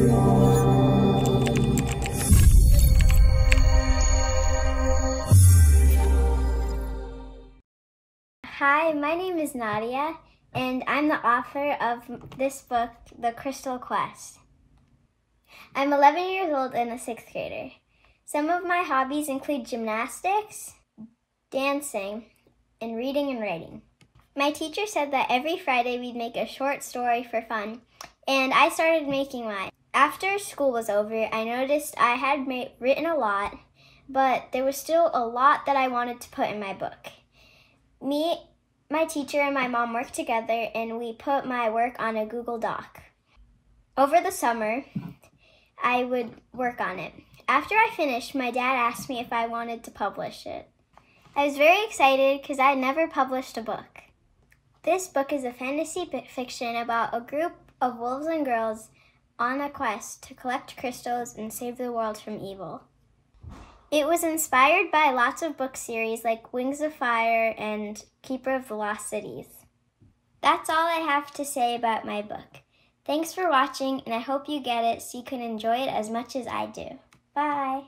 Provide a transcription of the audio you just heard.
Hi, my name is Nadia, and I'm the author of this book, The Crystal Quest. I'm 11 years old and a sixth grader. Some of my hobbies include gymnastics, dancing, and reading and writing. My teacher said that every Friday we'd make a short story for fun, and I started making mine. After school was over, I noticed I had ma- written a lot, but there was still a lot that I wanted to put in my book. Me my teacher and my mom worked together and we put my work on a Google Doc. Over the summer, I would work on it. After I finished, my dad asked me if I wanted to publish it. I was very excited because I had never published a book. This book is a fantasy fiction about a group of wolves and girls on a quest to collect crystals and save the world from evil. It was inspired by lots of book series like Wings of Fire and Keeper of the Lost Cities. That's all I have to say about my book. Thanks for watching, and I hope you get it so you can enjoy it as much as I do. Bye!